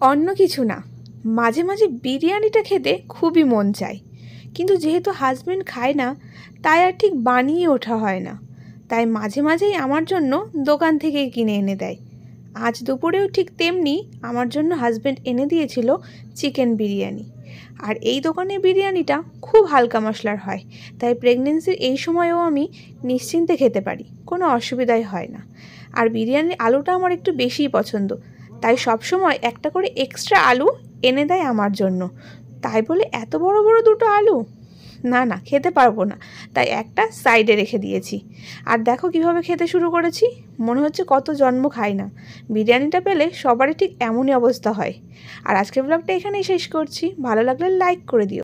অন্য কিছু না। মাঝে মাঝে বিরিয়ানিটা খেতে খুবই মন চায়। কিন্তু যেহেতু হাজব্যান্ড খায় না, তাই আর ঠিক বানিয়ে ওঠা হয় না। তাই মাঝে মাঝেই আমার জন্য দোকান থেকেই কিনে এনে দেয়। আজ দুপুরেও ঠিক তেমনি আমার জন্য হাজব্যান্ড এনে দিয়েছিল চিকেন বিরিয়ানি। আর এই দোকানের বিরিয়ানিটা খুব হালকা মশলার হয়, তাই প্রেগনেন্সির এই সময়েও আমি নিশ্চিন্তে খেতে পারি, কোনো অসুবিধাই হয় না। আর বিরিয়ানির আলুটা আমার একটু বেশিই পছন্দ তাই সবসময় একটা করে এক্সট্রা আলু এনে দেয় আমার জন্য। তাই বলে এত বড় বড় দুটো আলু? না না, খেতে পারব না। তাই একটা সাইডে রেখে দিয়েছি। আর দেখো কীভাবে খেতে শুরু করেছি? মনে হচ্ছে কত জন্ম খাই না। বিরিয়ানিটা পেলে সবারই ঠিক এমনই অবস্থা হয়। আর আজকের ব্লগটা এখানেই শেষ করছি। ভালো লাগলে লাইক করে দিও।